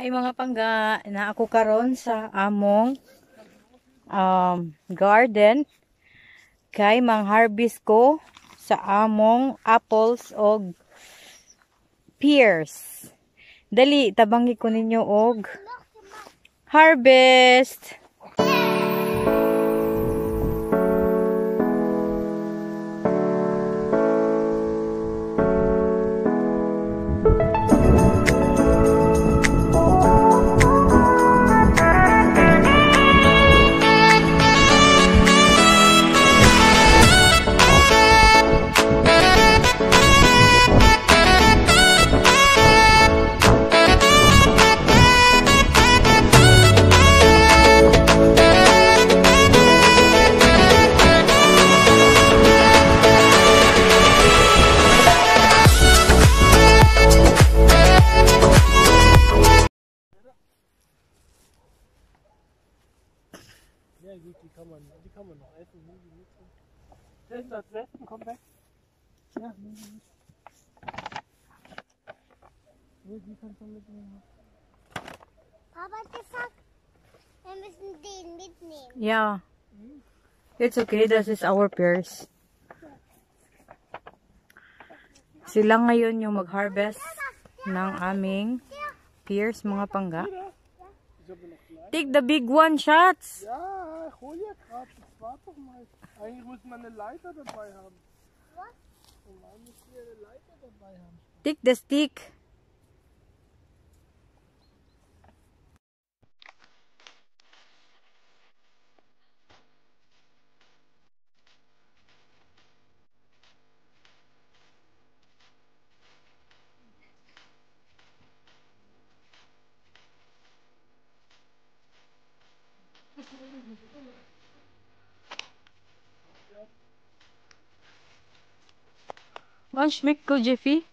Ay mga pangga, na ako karon sa among um, garden kay mang harvest ko sa among apples og pears. Dali, tabangi ko ninyo og harvest. Das Westen, komm weg. Ja, nimm die mit. Nee, die kannst du mitnehmen. Papa hat gesagt, wir müssen den mitnehmen. Yeah. It's okay, this is our pears. Sila ngayon yung mag-harvest ng aming pears, mga pangga. Take the big one shots. Ja, Eigentlich muss man eine Leiter dabei haben. Was? Warum muss man eine Leiter dabei haben. Dick, das dick. Punch Mikko Jiffy.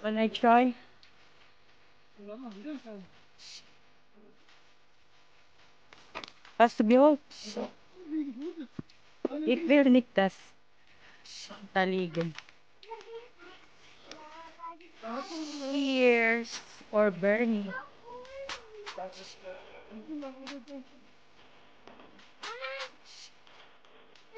When I try. Was du geholt? Ich will not. das. Da liegen. For Bernie.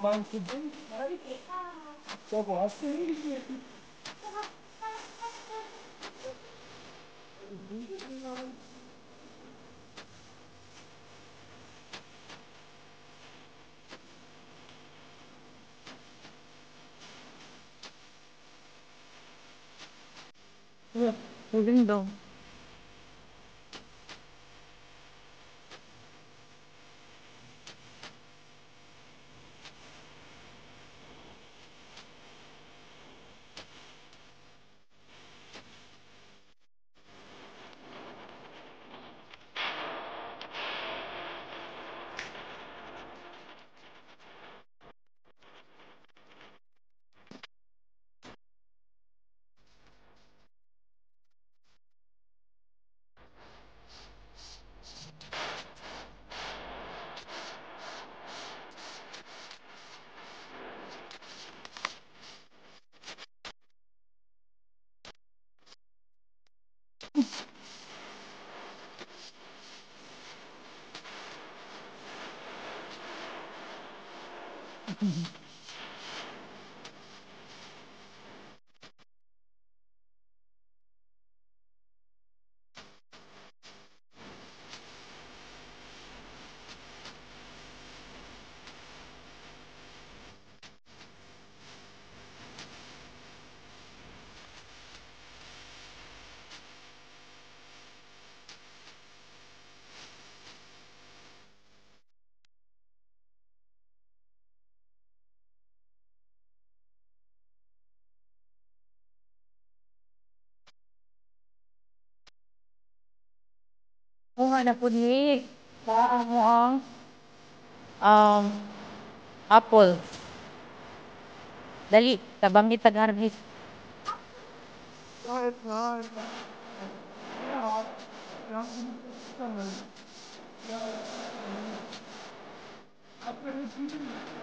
만큼은 저거 왔어요. 왜? 어딘 너? Ni. Baa mo ang um, apple. Dali, tabang ni tagarnis. Apple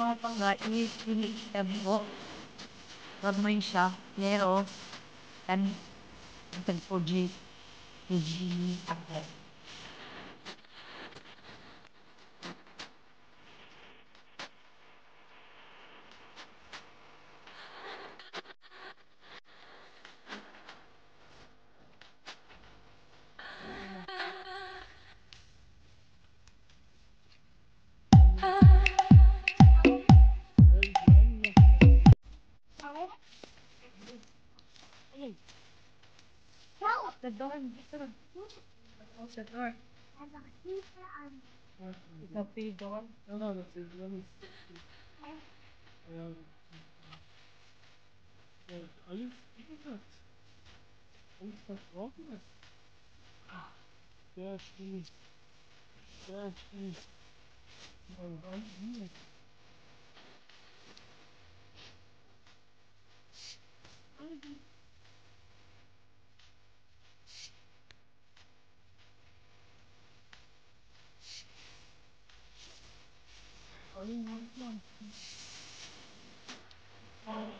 namin dari mga panggain. Hindi het door. Als een door. Hij mag niet aan. Ik had die door. Ja, nou, dat is wel niet. Ja. Ja, alles ist das. Und was brauchen Oh. you want.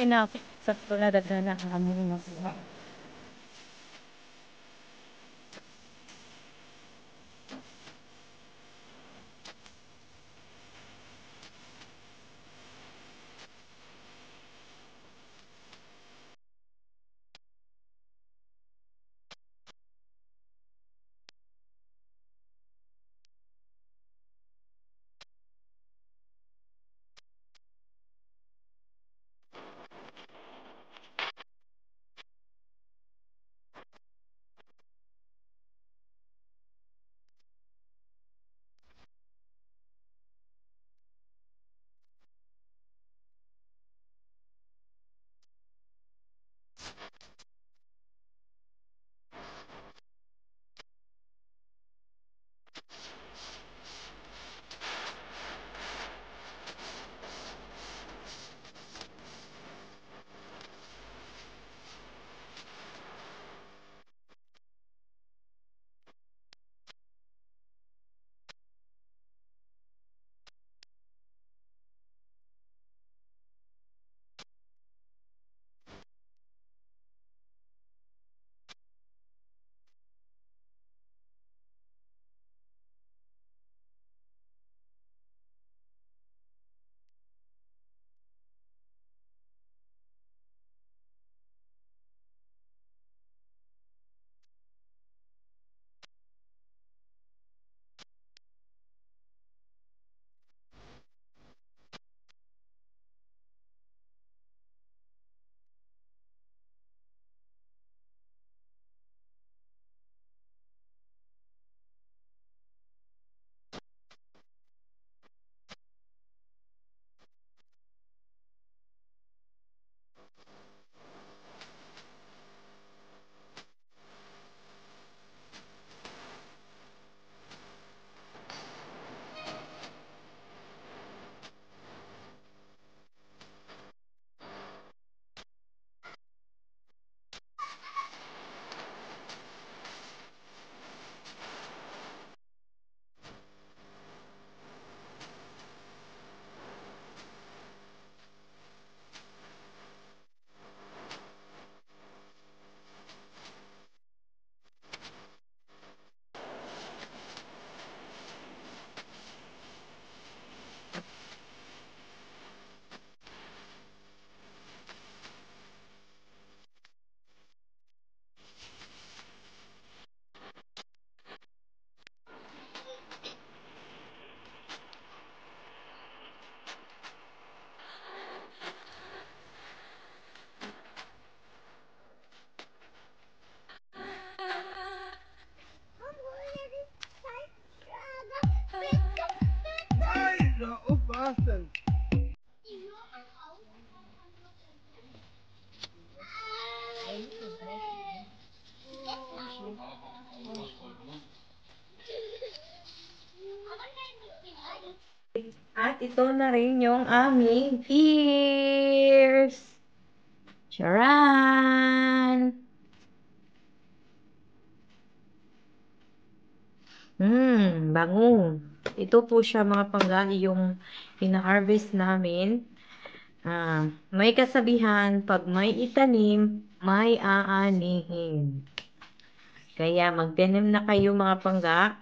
Enough. Sakto na dagana ang aming mga. Ito na rin yung aming ears. Charan! Hmm, bango. Ito po siya mga panggali yung ina-harvest namin. Ah, may kasabihan, pag may itanim, may aanihin. Kaya magtanim na kayo mga pangga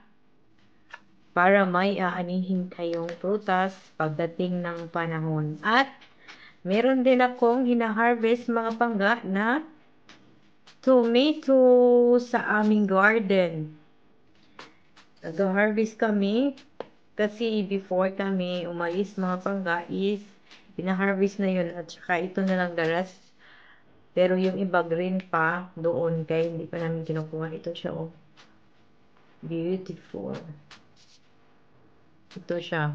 para may aanihin kayong prutas pagdating ng panahon. At meron din akong hina-harvest mga pangga na tomato sa aming garden. Nag-harvest kami kasi before kami umalis mga pangga is pina-harvest na yun at saka ito na lang daras. Pero yung iba green pa doon kaya hindi pa namin kinukuha. Ito siya oh. Beautiful. Ito siya.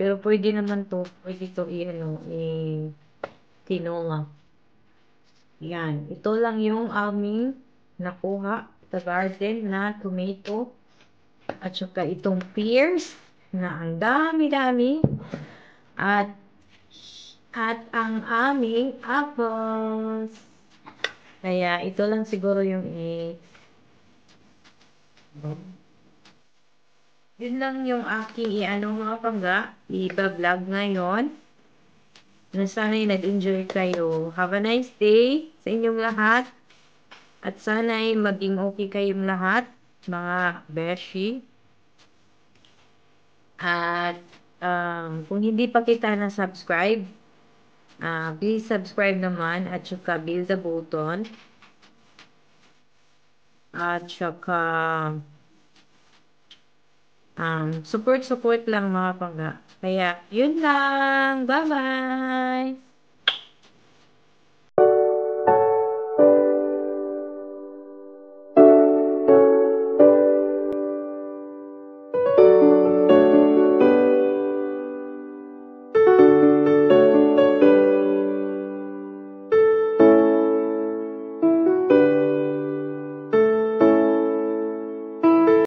Pero pwede naman to, pwede to i-ano, i-tinola. Yan. Ito lang yung aming nakuha sa garden na tomato. At saka itong pears na ang dami-dami. At at ang aming apples. Kaya ito lang siguro yung i Yun lang yung aking i-ano mga pangga, i-vlog ngayon. Na sana'y nag-enjoy kayo. Have a nice day sa inyong lahat. At sana'y maging okay kayong lahat, mga beshi. At um, kung hindi pa kita na-subscribe, uh, please subscribe naman at saka bill the button. At saka um, support-support lang mga pangga. Kaya, yun lang. Bye-bye!